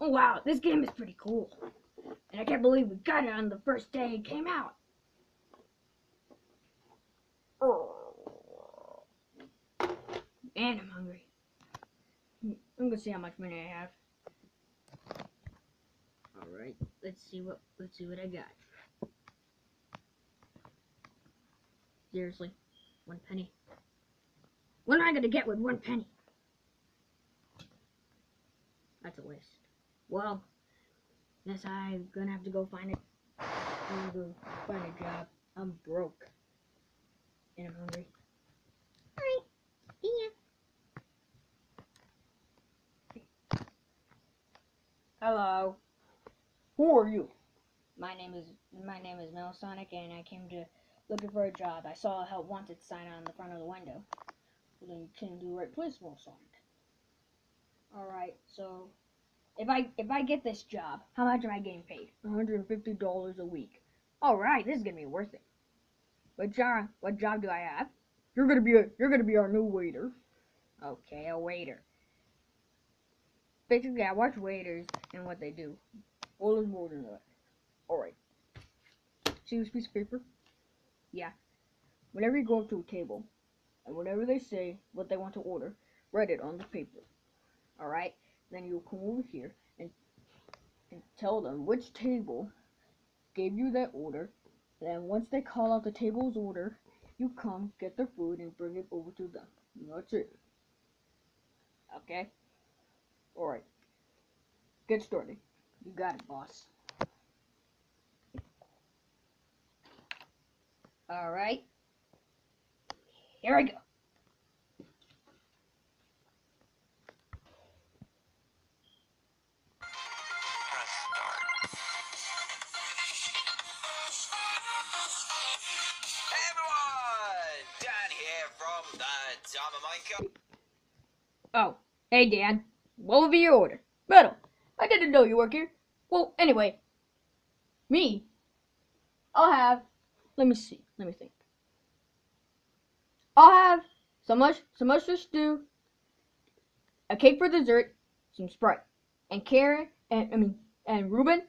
Oh wow, this game is pretty cool. And I can't believe we got it on the first day it came out. And I'm hungry. I'm gonna see how much money I have. Alright, let's see what let's see what I got. Seriously, one penny. What am I gonna get with one penny? That's a waste. Well, guess I'm gonna have to go find it. I'm gonna go find a job. I'm broke. And I'm hungry. Alright. See ya. Hello. Who are you? My name is my name is Metal Sonic and I came to looking for a job. I saw a help wanted sign on the front of the window. Well, then you came to the right place, Metal Sonic. Alright, so if I if I get this job, how much am I getting paid? $150 a week. Alright, this is gonna be worth it. What job what job do I have? You're gonna be a, you're gonna be our new waiter. Okay, a waiter. Basically I watch waiters and what they do. Well, there's more than that. Alright. See this piece of paper? Yeah. Whenever you go up to a table, and whenever they say what they want to order, write it on the paper. Alright? Then you'll come over here and, and tell them which table gave you that order. Then once they call out the table's order, you come, get their food, and bring it over to them. That's it. Okay. Alright. Get started. You got it, boss. Alright. Here I go. Hey everyone! Dan here from the Diamond Minecart. Oh, hey Dan. What will be your order? Metal, I didn't know you work here. Well, anyway, me, I'll have, let me see, let me think. I'll have some mush, some mushroom stew, a cake for dessert, some Sprite, and Karen, and I mean, and Ruben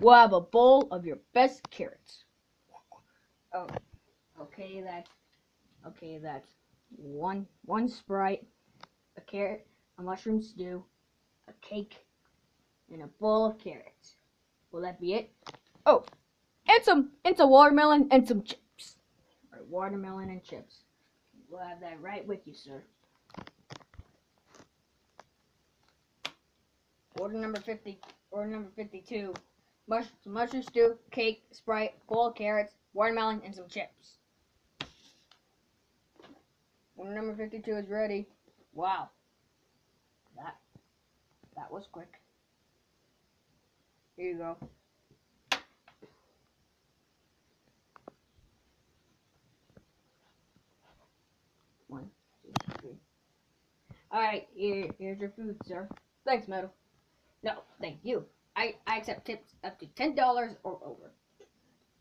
will have a bowl of your best carrots. Oh, okay, that's okay. That's one one sprite, a carrot, a mushroom stew, a cake, and a bowl of carrots. Will that be it? Oh, and some, and some watermelon and some chips. Or watermelon and chips. We'll have that right with you, sir. Order number fifty. Order number fifty-two. Mush, mushroom stew, cake, sprite, bowl of carrots, watermelon, and some chips. Order number fifty-two is ready. Wow. That that was quick. Here you go. One, two, three. Alright, here, here's your food, sir. Thanks, Metal. No, thank you. I, I accept tips up to ten dollars or over.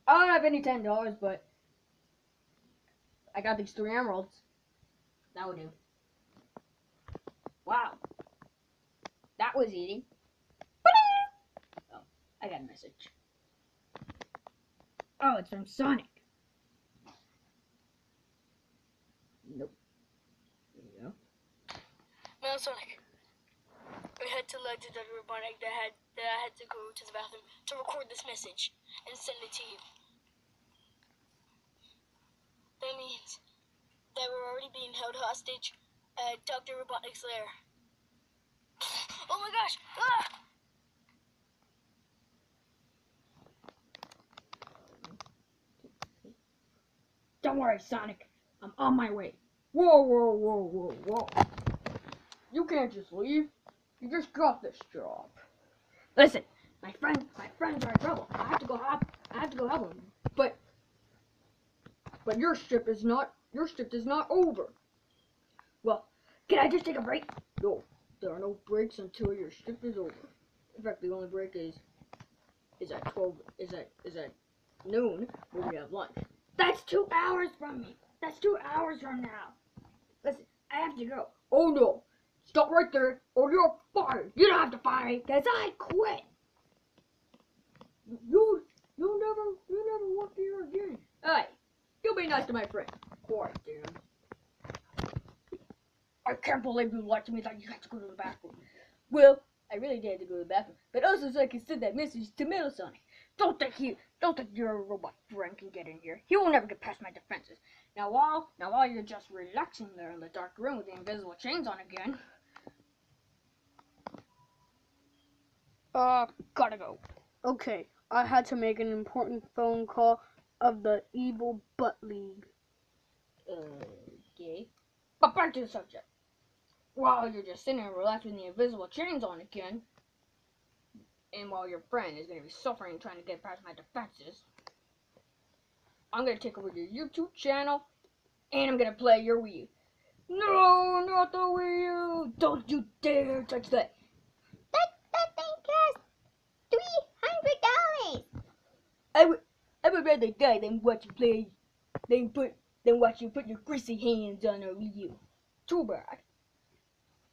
I don't have any ten dollars, but I got these three emeralds. That will do. Wow. That was easy. Oh, I got a message. Oh, it's from Sonic. Nope. There you go. Metal Sonic. I had to legendary robotic that had that I had to go to the bathroom to record this message and send it to you. That means that we're already being held hostage at Dr. Robotnik's lair. Oh my gosh! Ah! Don't worry, Sonic. I'm on my way. Whoa, whoa, whoa, whoa, whoa. You can't just leave. You just got this job. Listen, my friend, my friends are in trouble. I have to go help. I have to go help them. But but your shift is not your shift is not over. Well, can I just take a break? No, there are no breaks until your shift is over. In fact, the only break is is at twelve is at is at noon when we have lunch. That's two hours from me. That's two hours from now. Listen, I have to go. Oh no, Stop right there, or you're fired. You don't have to fire me, cause I quit. You, you never, you never work here again. Hey, you be nice to my friend. Quiet, Dan. I can't believe you lied to me that you had to go to the bathroom. Well, I really did have to go to the bathroom, but also so I can send that message to Metal Sonic. Don't think he, don't think your robot friend can get in here. He will never get past my defenses. Now while, now while you're just relaxing there in the dark room with the invisible chains on again, Uh, gotta go. Okay, I had to make an important phone call of the Evil Butt League. okay. But back to the subject. While you're just sitting and relaxing the invisible chains on again, and while your friend is gonna be suffering trying to get past my defenses, I'm gonna take over your YouTube channel, and I'm gonna play your Wii U. No, not the Wii U! Don't you dare touch! That that thing cost three hundred dollars. I would, I would rather die than watch you play, than put, than watch you put your greasy hands on a Wii U. Too bad.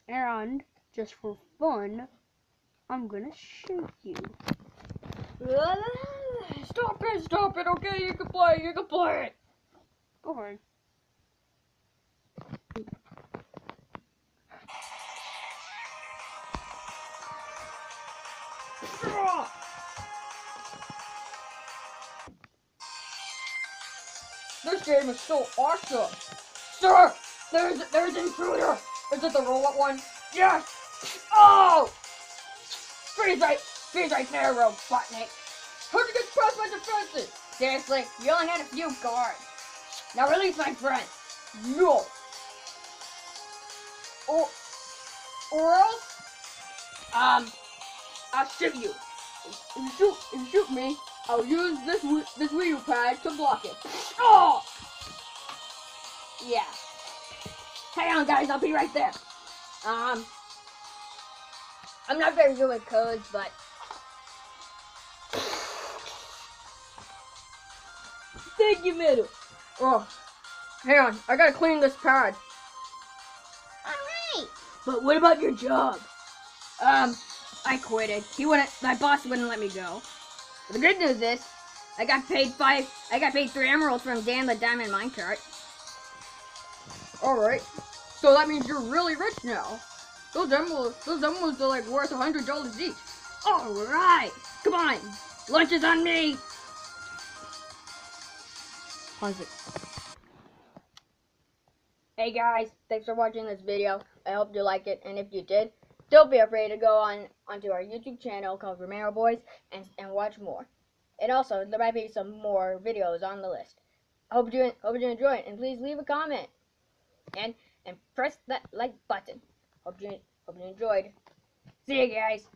And, just for fun, I'm gonna shoot you. Stop it, stop it, okay? You can play, you can play it. Okay. This game is so awesome. Sir, there's there's intruder. Is it the robot one? Yes. Oh! Freeze right, freeze right there, Robotnik. How'd you get past my defenses? Seriously, you only had a few guards. Now release my friend. No. Or, or else, um, I'll shoot you. If you shoot, if you shoot me, I'll use this Wii- this Wii U pad to block it. Oh! Yeah. Hang on, guys. I'll be right there. Um, I'm not very good with codes, but thank you, Metal. Oh, hang on. I gotta clean this pad. All right. But what about your job? Um, I quitted. He wouldn't. My boss wouldn't let me go. The good news is, I got paid five. I got paid three emeralds from Dan the Diamond Minecart. All right. So that means you're really rich now. Those emeralds, those emeralds are like worth a hundred dollars each. All right. Come on. Lunch is on me. Pause it. Hey guys, thanks for watching this video. I hope you like it, and if you did, don't be afraid to go on onto our YouTube channel called Romero Boys and and watch more. And also, there might be some more videos on the list. I hope you hope you enjoy it, and please leave a comment and and press that like button. Hope you hope you enjoyed. See you guys.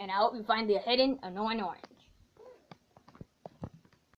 And I hope you find the hidden annoying.